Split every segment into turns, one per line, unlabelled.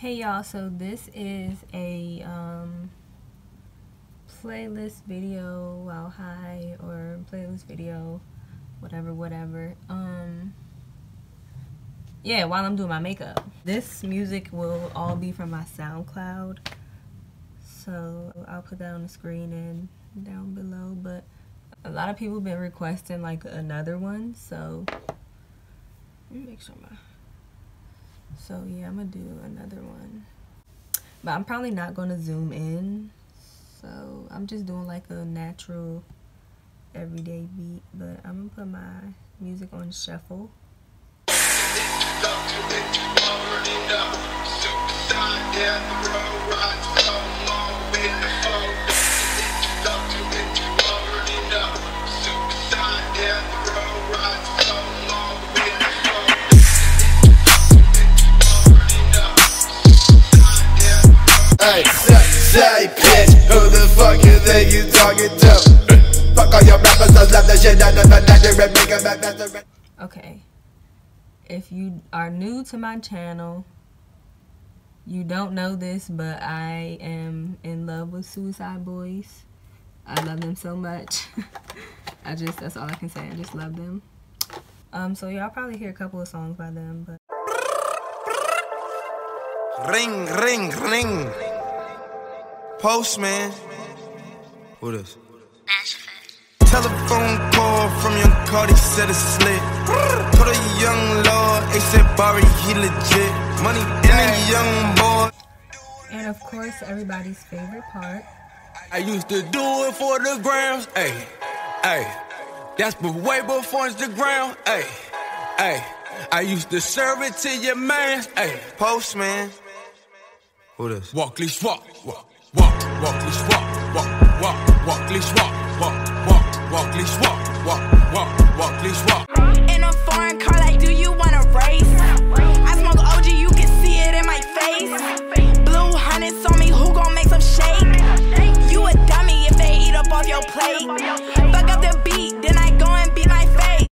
Hey y'all, so this is a um, playlist video while high or playlist video, whatever, whatever. Um, yeah, while I'm doing my makeup. This music will all be from my SoundCloud, so I'll put that on the screen and down below. But a lot of people have been requesting like another one, so let me make sure my so yeah, I'm gonna do another one. But I'm probably not gonna zoom in. So I'm just doing like a natural everyday beat. But I'm gonna put my music on shuffle.
Hey, say, say, bitch, who the fuck you think you talking to? Fuck all your rappers, I love the shit out of the night, they make it back, that's the rap.
Okay. If you are new to my channel, you don't know this, but I am in love with Suicide Boys. I love them so much. I just, that's all I can say. I just love them. Um, so y'all probably hear a couple of songs by them, but
Ring, ring, ring. Postman. Who this? Telephone call from young Carti said it's slit. Told a young lord, A$AP Bari, he legit. Money in a young boy.
and of course everybody's favorite part.
I used to do it for the grams, ayy, ayy. That's be- way before Instagram, ayy, ayy. I used to serve it to your man, ayy. Postman. Who this? Walk, leash, walk, walk, walk, walk, leash, walk, walk, walk, walk, leash, walk, walk, walk, walk, leash, walk, walk, walk, walk, leash, walk.
In a foreign car, like, do you wanna race? I smoke OG, you can see it in my face. Blue hundreds on me, who gon' make some shake? You a dummy if they eat up off your plate. Fuck up the beat, then I go and beat my face.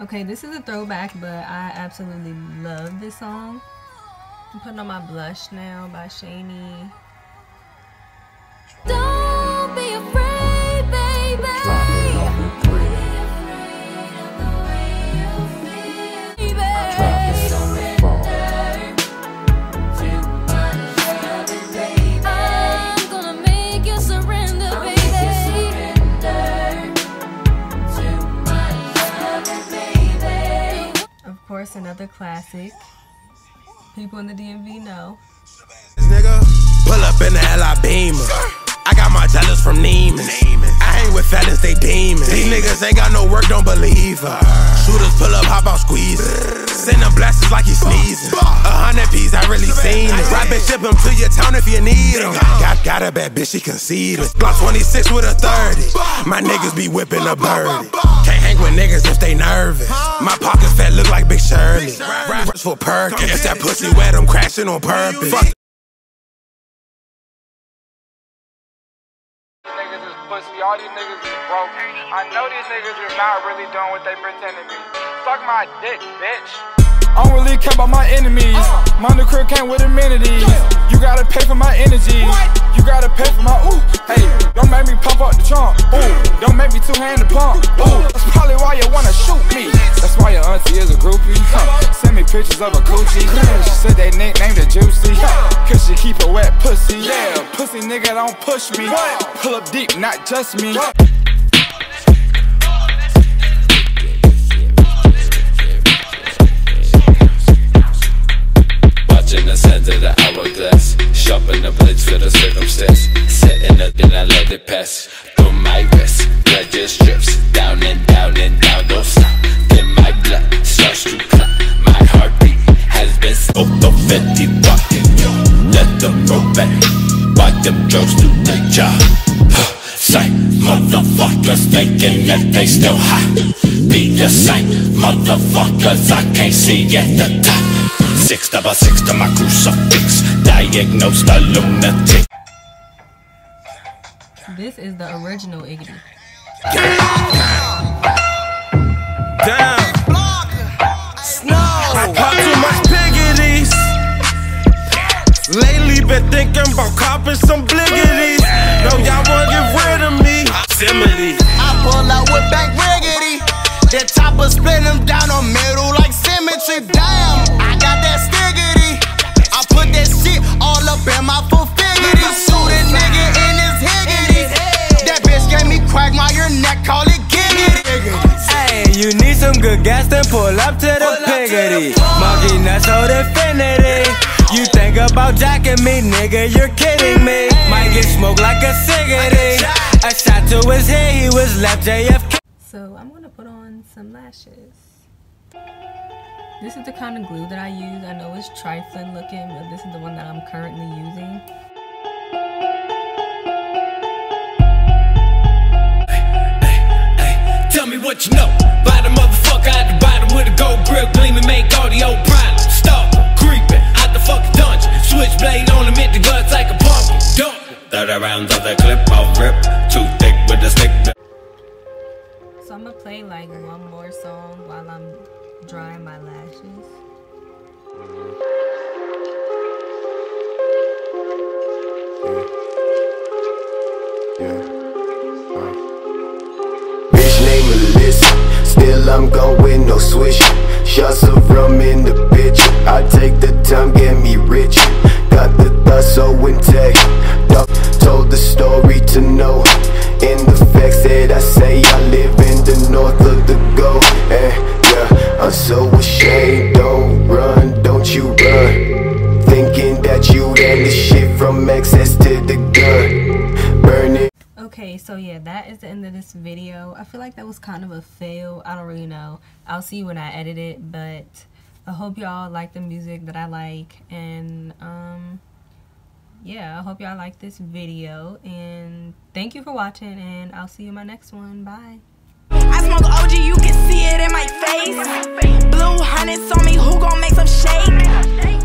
Okay, this is a throwback, but I absolutely love this song. I'm putting on my blush now by Shani. Course, another classic. People in the DMV know.
Nigga, pull up in the LI Beamer. I got my jealous from Neiman. I hang with fellas, they demons. These niggas ain't got no work, don't believe her. Shooters pull up, hop out, squeeze it. Send them blasters like he sneezing. A hundred piece, I really seen it. Rap and ship them to your town if you need them. Got, got a bad bitch, she conceited. Block 26 with a 30. My niggas be whipping a birdie. Can't hang with niggas if they nervous. My pockets fat, look like Big Shirley. Rappers for Perkins. If that pussy wet, I'm crashing on purpose. Fuck
pussy. All these niggas is broke. I know these niggas is not really doing what they pretend to be. Suck my dick, bitch.
I don't really care about my enemies. My new crib came with amenities. You gotta pay for my energy. You gotta pay for my ooh. Hey, don't make me pop up the trunk. Ooh, don't make me two hand the pump. Ooh, that's probably why you wanna shoot me. That's why your auntie is a groupie. Huh. Send me pictures of a Gucci. She said they nicknamed her Juicy. Cause she keep pussy nigga don't push me. Pull up deep, not just me.
Watching the sands of the hourglass. Sharpen the blades for the circumstance. Setting up, then I let it pass. Through my wrist, blood just drips. Down and down and down, don't stop. Then my blood starts to clot. My heartbeat has been scoped up 50 walking. Let them go back. Watch them drugs do their job. Sight, motherfuckers thinking that they still hot. Be the same, motherfuckers I can't see at the top. Six double six to my crucifix. Diagnosed a lunatic.
This is the original Iggy.
Damn. Snow. Popping some bliggities. No, y'all wanna get rid of me. Simile.
I pull out with bank riggedy. The chopper split them down the middle like symmetry. Damn, I got that stiggity. I put that shit all up in my full figurity. Shoot a nigga in his higgity. That bitch gave me quagmire neck, call it giggity.
Hey, you need some good gas, then pull up to the piggity. Monkey nuts, hold infinity. You think about jacking me, nigga, you're kidding me. Might get smoked like a cigarette. A shot to his head, he was left JFK.
So I'm gonna put on some lashes. This is the kind of glue that I use. I know it's trifling looking, but this is the one that I'm currently using.
Like
one more song while I'm drying my lashes.
Bitch name Alyssa, still I'm going no swish. Shots of rum in the bitch. I take the time, get me rich. Got the thoughts so intact. so
yeah that is the end of this video. I feel like that was kind of a fail. I don't really know. I'll see when i edit it but i hope y'all like the music that i like and um yeah i hope y'all like this video and thank you for watching and i'll see you in my next one. Bye. I
smoke OG, you can see it in my face. Blue hunnids on me, who gon' make some shake?